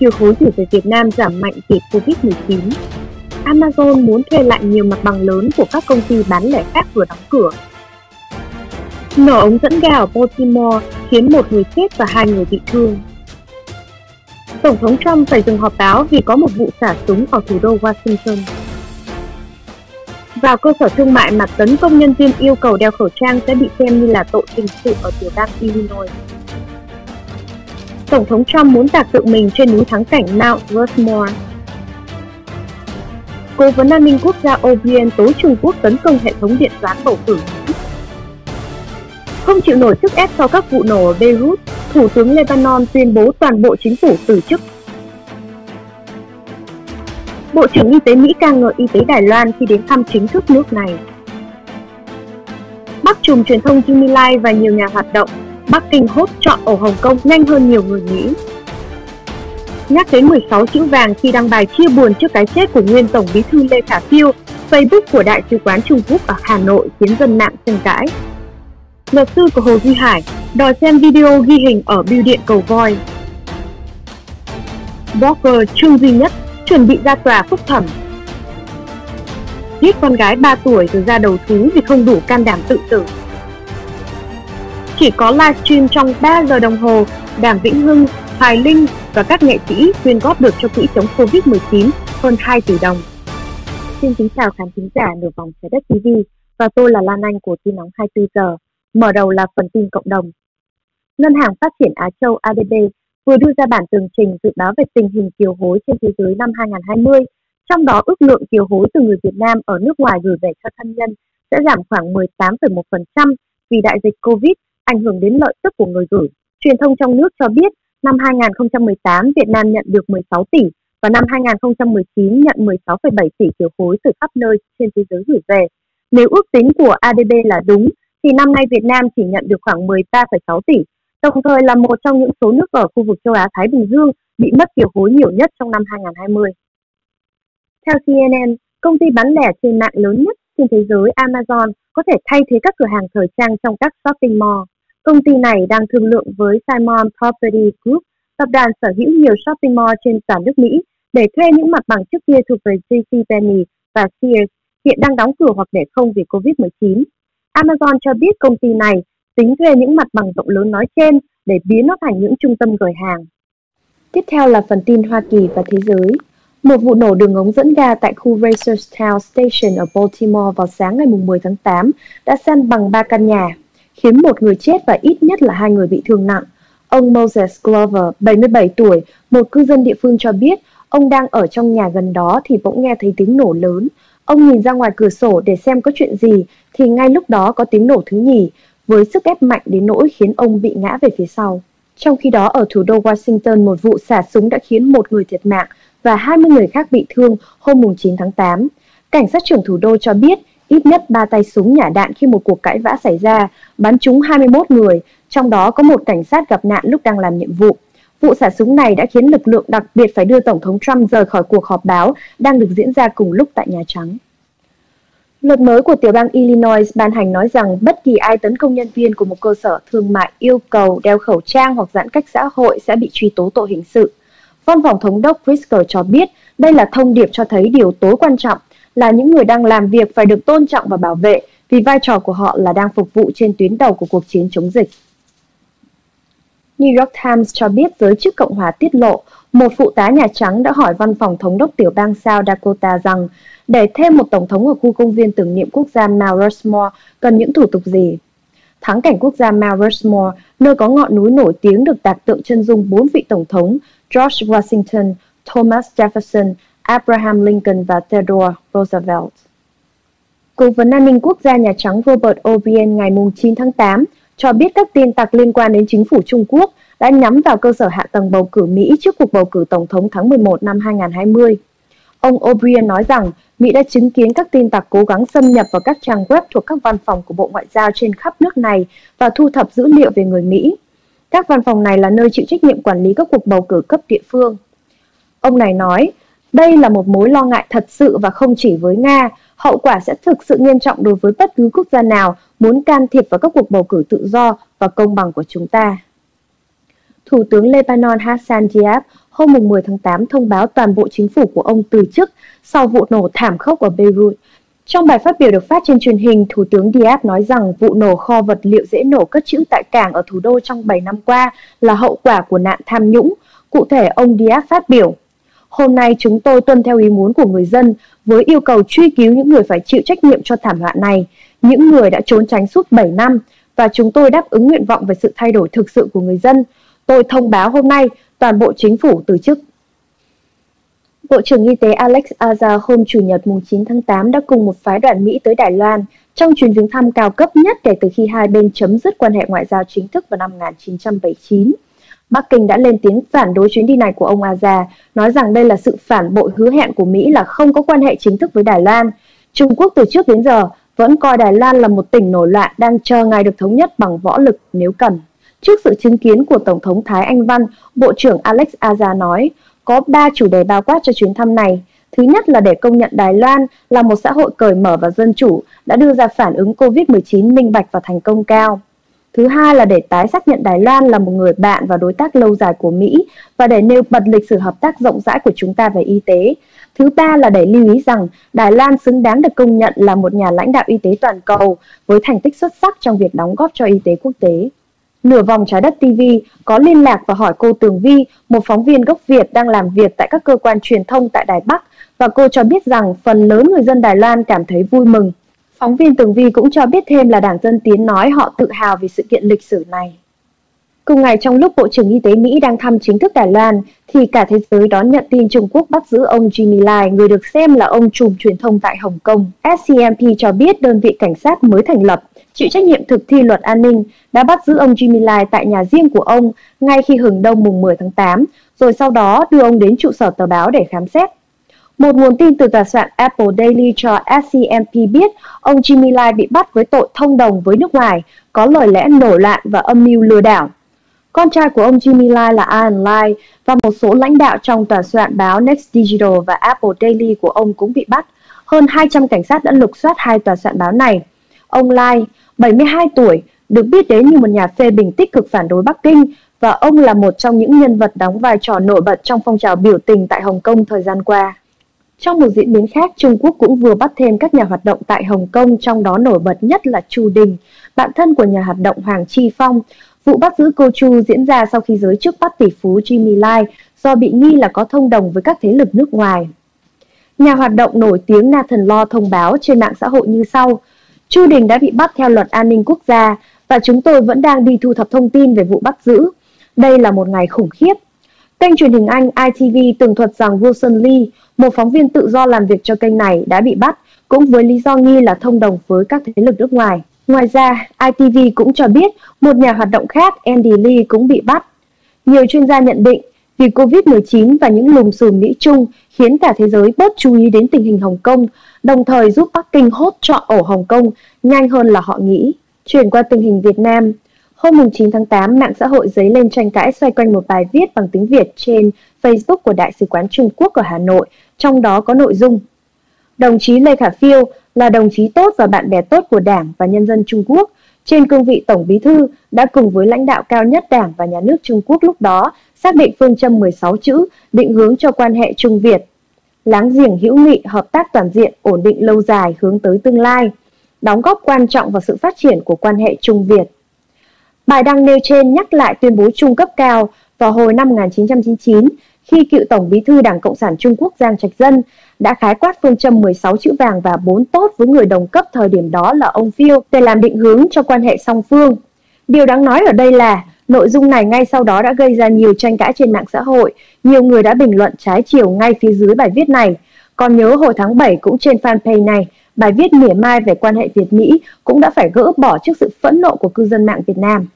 kiều hối gửi về Việt Nam giảm mạnh vì Covid-19. Amazon muốn thuê lại nhiều mặt bằng lớn của các công ty bán lẻ khác vừa đóng cửa. Nổ ống dẫn ga ở Baltimore khiến một người chết và hai người bị thương. Tổng thống Trump phải dừng họp báo vì có một vụ xả súng ở thủ đô Washington. Vào cơ sở thương mại mà tấn công nhân viên yêu cầu đeo khẩu trang sẽ bị xem như là tội hình sự ở tiểu bang Illinois. Tổng thống Trump muốn tạc tự mình trên núi thắng cảnh Mount Rushmore. Cố vấn an ninh quốc gia O'Brien tố Trung Quốc tấn công hệ thống điện toán bầu cử. Không chịu nổi sức ép sau các vụ nổ ở Beirut, Thủ tướng Lebanon tuyên bố toàn bộ chính phủ từ chức. Bộ trưởng Y tế Mỹ ca ngợi y tế Đài Loan khi đến thăm chính thức nước này. Bắc trùm truyền thông Jimmy Lai và nhiều nhà hoạt động Bắc Kinh hốt chọn ở Hồng Kông nhanh hơn nhiều người nghĩ. Nhắc đến 16 chữ vàng khi đăng bài chia buồn trước cái chết của nguyên Tổng bí thư Lê Khả Phiêu, Facebook của Đại sứ quán Trung Quốc ở Hà Nội khiến dân mạng tranh cãi. Luật sư của Hồ Duy Hải đòi xem video ghi hình ở bưu điện cầu voi. Blogger Trương Duy Nhất chuẩn bị ra tòa phúc thẩm. Giết con gái 3 tuổi rồi ra đầu thú vì không đủ can đảm tự tử. Chỉ có livestream trong 3 giờ đồng hồ, Đàm Vĩnh Hưng, Hoài Linh và các nghệ sĩ quyên góp được cho quỹ chống Covid-19 hơn 2 tỷ đồng. Xin kính chào khán thính giả nửa vòng trái đất TV và tôi là Lan Anh của tin nóng 24 giờ. Mở đầu là phần tin cộng đồng. Ngân hàng Phát triển Á Châu ADB vừa đưa ra bản tường trình dự báo về tình hình kiều hối trên thế giới năm 2020, trong đó ước lượng kiều hối từ người Việt Nam ở nước ngoài gửi về cho thân nhân sẽ giảm khoảng 18,1% vì đại dịch Covid ảnh hưởng đến lợi tức của người gửi. Truyền thông trong nước cho biết năm 2018 Việt Nam nhận được 16 tỷ và năm 2019 nhận 16,7 tỷ kiều hối từ khắp nơi trên thế giới gửi về. Nếu ước tính của ADB là đúng, thì năm nay Việt Nam chỉ nhận được khoảng 13,6 tỷ, đồng thời là một trong những số nước ở khu vực châu Á-Thái Bình Dương bị mất kiều hối nhiều nhất trong năm 2020. Theo CNN, công ty bán lẻ trên mạng lớn nhất trên thế giới Amazon có thể thay thế các cửa hàng thời trang trong các shopping mall. Công ty này đang thương lượng với Simon Property Group, tập đoàn sở hữu nhiều shopping mall trên toàn nước Mỹ, để thuê những mặt bằng trước kia thuộc về JCPenney và Sears hiện đang đóng cửa hoặc để không vì Covid-19. Amazon cho biết công ty này tính thuê những mặt bằng rộng lớn nói trên để biến nó thành những trung tâm gửi hàng. Tiếp theo là phần tin Hoa Kỳ và thế giới. Một vụ nổ đường ống dẫn ga tại khu Racerstown Station ở Baltimore vào sáng ngày 10 tháng 8 đã san bằng ba căn nhà, khiến một người chết và ít nhất là hai người bị thương nặng. Ông Moses Glover, 77 tuổi, một cư dân địa phương cho biết ông đang ở trong nhà gần đó thì bỗng nghe thấy tiếng nổ lớn. Ông nhìn ra ngoài cửa sổ để xem có chuyện gì thì ngay lúc đó có tiếng nổ thứ nhì với sức ép mạnh đến nỗi khiến ông bị ngã về phía sau. Trong khi đó ở thủ đô Washington một vụ xả súng đã khiến một người thiệt mạng và 20 người khác bị thương hôm 9 tháng 8. Cảnh sát trưởng thủ đô cho biết ít nhất 3 tay súng nhả đạn khi một cuộc cãi vã xảy ra, bắn trúng 21 người, trong đó có một cảnh sát gặp nạn lúc đang làm nhiệm vụ. Vụ xả súng này đã khiến lực lượng đặc biệt phải đưa Tổng thống Trump rời khỏi cuộc họp báo đang được diễn ra cùng lúc tại Nhà Trắng. Luật mới của tiểu bang Illinois ban hành nói rằng bất kỳ ai tấn công nhân viên của một cơ sở thương mại yêu cầu đeo khẩu trang hoặc giãn cách xã hội sẽ bị truy tố tội hình sự. Văn phòng thống đốc Pritzker cho biết đây là thông điệp cho thấy điều tối quan trọng là những người đang làm việc phải được tôn trọng và bảo vệ vì vai trò của họ là đang phục vụ trên tuyến đầu của cuộc chiến chống dịch. New York Times cho biết giới chức Cộng hòa tiết lộ một phụ tá Nhà Trắng đã hỏi văn phòng thống đốc tiểu bang South Dakota rằng để thêm một tổng thống ở khu công viên tưởng niệm quốc gia Mount Rushmore cần những thủ tục gì. Thắng cảnh quốc gia Mount Rushmore, nơi có ngọn núi nổi tiếng được tạc tượng chân dung bốn vị tổng thống George Washington, Thomas Jefferson, Abraham Lincoln và Theodore Roosevelt. Cố vấn an ninh quốc gia Nhà Trắng Robert O'Brien ngày 9 tháng 8 cho biết các tin tặc liên quan đến chính phủ Trung Quốc đã nhắm vào cơ sở hạ tầng bầu cử Mỹ trước cuộc bầu cử Tổng thống tháng 11 năm 2020. Ông O'Brien nói rằng Mỹ đã chứng kiến các tin tặc cố gắng xâm nhập vào các trang web thuộc các văn phòng của Bộ Ngoại giao trên khắp nước này và thu thập dữ liệu về người Mỹ. Các văn phòng này là nơi chịu trách nhiệm quản lý các cuộc bầu cử cấp địa phương. Ông này nói, đây là một mối lo ngại thật sự và không chỉ với Nga, hậu quả sẽ thực sự nghiêm trọng đối với bất cứ quốc gia nào muốn can thiệp vào các cuộc bầu cử tự do và công bằng của chúng ta. Thủ tướng Lebanon Hassan Diab hôm 10 tháng 8 thông báo toàn bộ chính phủ của ông từ chức sau vụ nổ thảm khốc ở Beirut. Trong bài phát biểu được phát trên truyền hình, Thủ tướng Diab nói rằng vụ nổ kho vật liệu dễ nổ cất trữ tại cảng ở thủ đô trong 7 năm qua là hậu quả của nạn tham nhũng. Cụ thể, ông Diab phát biểu, Hôm nay chúng tôi tuân theo ý muốn của người dân với yêu cầu truy cứu những người phải chịu trách nhiệm cho thảm họa này, những người đã trốn tránh suốt 7 năm và chúng tôi đáp ứng nguyện vọng về sự thay đổi thực sự của người dân. Tôi thông báo hôm nay toàn bộ chính phủ từ chức. Bộ trưởng Y tế Alex Azar hôm Chủ nhật mùng 9 tháng 8 đã cùng một phái đoàn Mỹ tới Đài Loan trong chuyến viếng thăm cao cấp nhất kể từ khi hai bên chấm dứt quan hệ ngoại giao chính thức vào năm 1979. Bắc Kinh đã lên tiếng phản đối chuyến đi này của ông Azar, nói rằng đây là sự phản bội hứa hẹn của Mỹ là không có quan hệ chính thức với Đài Loan. Trung Quốc từ trước đến giờ vẫn coi Đài Loan là một tỉnh nổi loạn đang chờ ngày được thống nhất bằng võ lực nếu cần. Trước sự chứng kiến của Tổng thống Thái Anh Văn, Bộ trưởng Alex Azar nói, có ba chủ đề bao quát cho chuyến thăm này. Thứ nhất là để công nhận Đài Loan là một xã hội cởi mở và dân chủ, đã đưa ra phản ứng COVID-19 minh bạch và thành công cao. Thứ hai là để tái xác nhận Đài Loan là một người bạn và đối tác lâu dài của Mỹ và để nêu bật lịch sử hợp tác rộng rãi của chúng ta về y tế. Thứ ba là để lưu ý rằng Đài Loan xứng đáng được công nhận là một nhà lãnh đạo y tế toàn cầu với thành tích xuất sắc trong việc đóng góp cho y tế quốc tế. Nửa vòng trái đất TV có liên lạc và hỏi cô Tường Vi, một phóng viên gốc Việt đang làm việc tại các cơ quan truyền thông tại Đài Bắc và cô cho biết rằng phần lớn người dân Đài Loan cảm thấy vui mừng Phóng viên Tường Vi cũng cho biết thêm là Đảng Dân Tiến nói họ tự hào vì sự kiện lịch sử này. Cùng ngày trong lúc Bộ trưởng Y tế Mỹ đang thăm chính thức Đài Loan, thì cả thế giới đón nhận tin Trung Quốc bắt giữ ông Jimmy Lai, người được xem là ông trùm truyền thông tại Hồng Kông. SCMP cho biết đơn vị cảnh sát mới thành lập, chịu trách nhiệm thực thi luật an ninh, đã bắt giữ ông Jimmy Lai tại nhà riêng của ông ngay khi hừng đông mùng 10 tháng 8, rồi sau đó đưa ông đến trụ sở tờ báo để khám xét. Một nguồn tin từ tòa soạn Apple Daily cho SCMP biết ông Jimmy Lai bị bắt với tội thông đồng với nước ngoài, có lời lẽ nổi loạn và âm mưu lừa đảo. Con trai của ông Jimmy Lai là Ian Lai và một số lãnh đạo trong tòa soạn báo Next Digital và Apple Daily của ông cũng bị bắt. Hơn 200 cảnh sát đã lục soát hai tòa soạn báo này. Ông Lai, 72 tuổi, được biết đến như một nhà phê bình tích cực phản đối Bắc Kinh và ông là một trong những nhân vật đóng vai trò nổi bật trong phong trào biểu tình tại Hồng Kông thời gian qua. Trong một diễn biến khác, Trung Quốc cũng vừa bắt thêm các nhà hoạt động tại Hồng Kông, trong đó nổi bật nhất là Chu Đình, bạn thân của nhà hoạt động Hoàng Chi Phong. Vụ bắt giữ cô Chu diễn ra sau khi giới chức bắt tỷ phú Jimmy Lai do bị nghi là có thông đồng với các thế lực nước ngoài. Nhà hoạt động nổi tiếng Nathan Law thông báo trên mạng xã hội như sau. Chu Đình đã bị bắt theo luật an ninh quốc gia và chúng tôi vẫn đang đi thu thập thông tin về vụ bắt giữ. Đây là một ngày khủng khiếp. Kênh truyền hình Anh ITV tường thuật rằng Wilson Lee, một phóng viên tự do làm việc cho kênh này đã bị bắt, cũng với lý do nghi là thông đồng với các thế lực nước ngoài. Ngoài ra, ITV cũng cho biết một nhà hoạt động khác, Andy Lee, cũng bị bắt. Nhiều chuyên gia nhận định vì Covid-19 và những lùm xùm Mỹ-Trung khiến cả thế giới bớt chú ý đến tình hình Hồng Kông, đồng thời giúp Bắc Kinh hốt trọn ổ Hồng Kông nhanh hơn là họ nghĩ. Chuyển qua tình hình Việt Nam, Hôm 9 tháng 8, mạng xã hội dấy lên tranh cãi xoay quanh một bài viết bằng tiếng Việt trên Facebook của Đại sứ quán Trung Quốc ở Hà Nội, trong đó có nội dung Đồng chí Lê Khả Phiêu là đồng chí tốt và bạn bè tốt của Đảng và nhân dân Trung Quốc. Trên cương vị Tổng Bí thư đã cùng với lãnh đạo cao nhất Đảng và Nhà nước Trung Quốc lúc đó xác định phương châm 16 chữ định hướng cho quan hệ Trung Việt. Láng giềng hữu nghị, hợp tác toàn diện, ổn định lâu dài hướng tới tương lai, đóng góp quan trọng vào sự phát triển của quan hệ Trung Việt. Bài đăng nêu trên nhắc lại tuyên bố chung cấp cao vào hồi năm 1999 khi cựu Tổng bí thư Đảng Cộng sản Trung Quốc Giang Trạch Dân đã khái quát phương châm 16 chữ vàng và 4 tốt với người đồng cấp thời điểm đó là ông Phiêu để làm định hướng cho quan hệ song phương. Điều đáng nói ở đây là nội dung này ngay sau đó đã gây ra nhiều tranh cãi trên mạng xã hội, nhiều người đã bình luận trái chiều ngay phía dưới bài viết này. Còn nhớ hồi tháng 7 cũng trên fanpage này, bài viết mỉa mai về quan hệ Việt-Mỹ cũng đã phải gỡ bỏ trước sự phẫn nộ của cư dân mạng Việt Nam.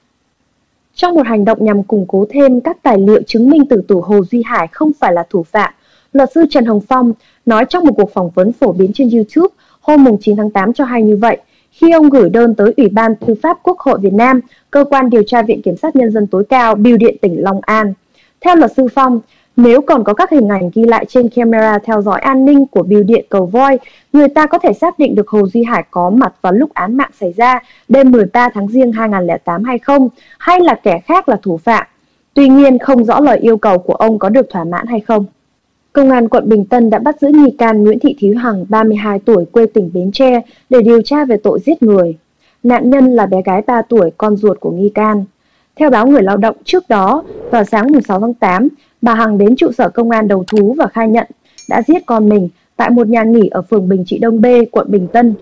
Trong một hành động nhằm củng cố thêm các tài liệu chứng minh tử tù Hồ Duy Hải không phải là thủ phạm, luật sư Trần Hồng Phong nói trong một cuộc phỏng vấn phổ biến trên YouTube hôm 9 tháng 8 cho hay như vậy, khi ông gửi đơn tới Ủy ban Tư pháp Quốc hội Việt Nam, cơ quan điều tra Viện Kiểm sát Nhân dân tối cao, Biêu điện tỉnh Long An. Theo luật sư Phong, nếu còn có các hình ảnh ghi lại trên camera theo dõi an ninh của biểu điện cầu voi, người ta có thể xác định được Hồ Duy Hải có mặt vào lúc án mạng xảy ra đêm 13 tháng riêng 2008 hay không, hay là kẻ khác là thủ phạm. Tuy nhiên, không rõ lời yêu cầu của ông có được thỏa mãn hay không. Công an quận Bình Tân đã bắt giữ nghi can Nguyễn Thị Thúy Hằng, 32 tuổi, quê tỉnh Bến Tre, để điều tra về tội giết người. Nạn nhân là bé gái 3 tuổi, con ruột của nghi can. Theo báo Người Lao động trước đó, vào sáng 6 tháng 8, bà Hằng đến trụ sở công an đầu thú và khai nhận đã giết con mình tại một nhà nghỉ ở phường Bình Trị Đông B, quận Bình Tân.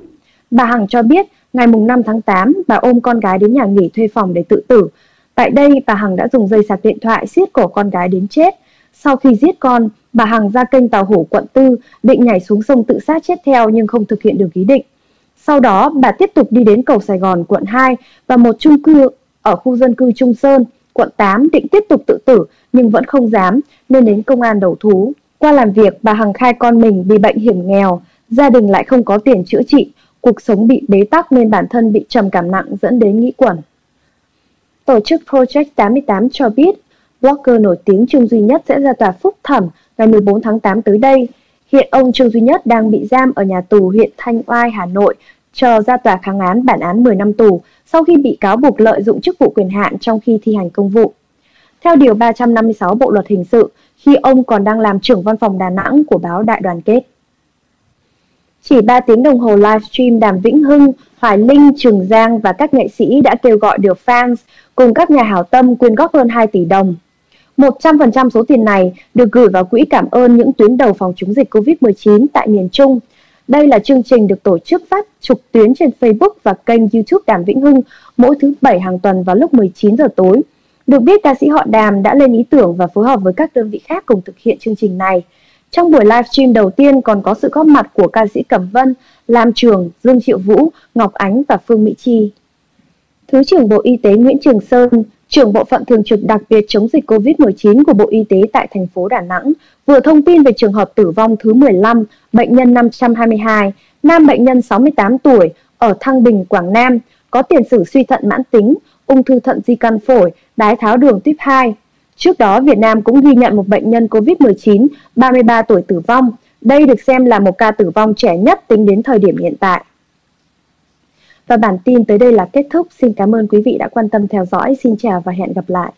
Bà Hằng cho biết ngày 5 tháng 8, bà ôm con gái đến nhà nghỉ thuê phòng để tự tử. Tại đây, bà Hằng đã dùng dây sạc điện thoại siết cổ con gái đến chết. Sau khi giết con, bà Hằng ra kênh Tàu Hổ quận 4 định nhảy xuống sông tự sát chết theo nhưng không thực hiện được ý định. Sau đó, bà tiếp tục đi đến cầu Sài Gòn quận 2 và một chung cư ở khu dân cư Trung Sơn, quận 8 định tiếp tục tự tử nhưng vẫn không dám nên đến công an đầu thú. Qua làm việc, bà Hằng khai con mình bị bệnh hiểm nghèo, gia đình lại không có tiền chữa trị, cuộc sống bị bế tắc nên bản thân bị trầm cảm nặng dẫn đến nghĩ quẩn. Tổ chức Project 88 cho biết, blogger nổi tiếng Trương Duy Nhất sẽ ra tòa phúc thẩm ngày 14 tháng 8 tới đây. Hiện ông Trương Duy Nhất đang bị giam ở nhà tù huyện Thanh Oai, Hà Nội, chờ ra tòa kháng án bản án 10 năm tù sau khi bị cáo buộc lợi dụng chức vụ quyền hạn trong khi thi hành công vụ. Theo Điều 356 Bộ Luật Hình sự, khi ông còn đang làm trưởng văn phòng Đà Nẵng của báo Đại đoàn kết. Chỉ 3 tiếng đồng hồ livestream Đàm Vĩnh Hưng, Hoài Linh, Trường Giang và các nghệ sĩ đã kêu gọi được fans cùng các nhà hảo tâm quyên góp hơn 2 tỷ đồng. 100% số tiền này được gửi vào quỹ cảm ơn những tuyến đầu phòng chống dịch COVID-19 tại miền Trung. Đây là chương trình được tổ chức phát trực tuyến trên Facebook và kênh YouTube Đàm Vĩnh Hưng mỗi thứ Bảy hàng tuần vào lúc 19 giờ tối. Được biết ca sĩ họ Đàm đã lên ý tưởng và phối hợp với các đơn vị khác cùng thực hiện chương trình này. Trong buổi livestream đầu tiên còn có sự góp mặt của ca sĩ Cẩm Vân, Lam Trường, Dương Triệu Vũ, Ngọc Ánh và Phương Mỹ Chi. Thứ trưởng Bộ Y tế Nguyễn Trường Sơn, trưởng bộ phận thường trực đặc biệt chống dịch COVID-19 của Bộ Y tế tại thành phố Đà Nẵng, vừa thông tin về trường hợp tử vong thứ 15, bệnh nhân 522, nam bệnh nhân 68 tuổi ở Thăng Bình, Quảng Nam, có tiền sử suy thận mãn tính, ung thư thận di căn phổi, đái tháo đường tuyếp 2. Trước đó, Việt Nam cũng ghi nhận một bệnh nhân COVID-19 33 tuổi tử vong. Đây được xem là một ca tử vong trẻ nhất tính đến thời điểm hiện tại. Và bản tin tới đây là kết thúc. Xin cảm ơn quý vị đã quan tâm theo dõi. Xin chào và hẹn gặp lại.